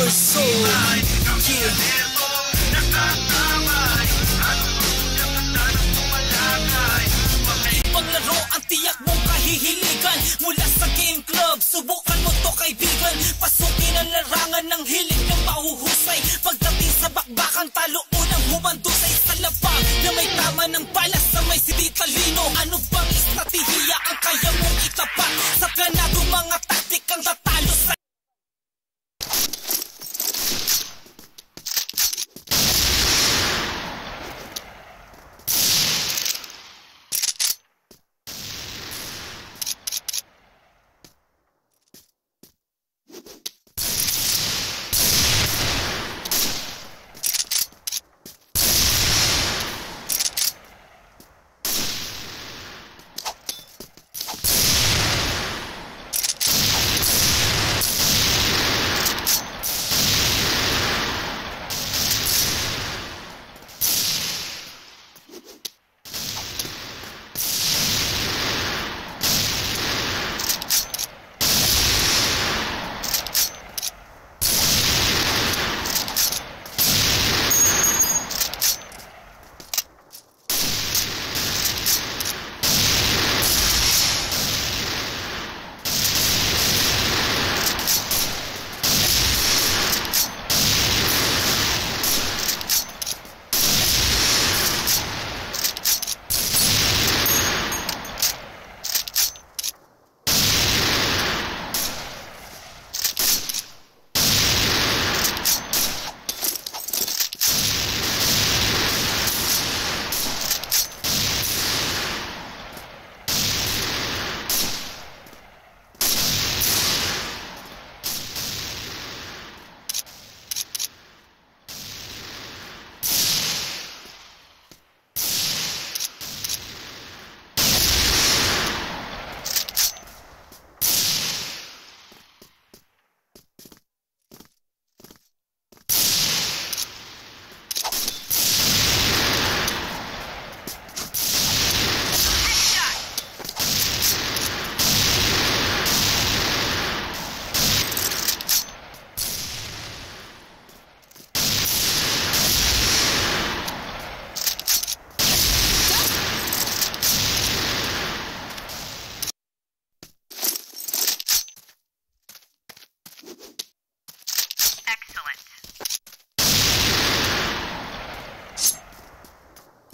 our soul. Yeah. Paglaro ang tiyak mong kahihiligan Mula sa game club, subukan mo to kaibigan Pasukin ang larangan ng hilig ng mahuhusay Pagdating sa bakbakan, talo unang humandusay Sa labang na may tama ng balas sa may sidi talino Ano bang estratehiya ang kaya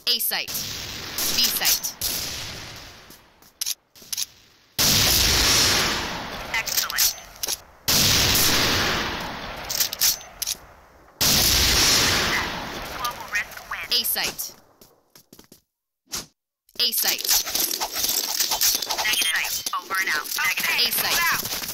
A site. B site. A site. A site. Negative. Over and out. Negative. A site.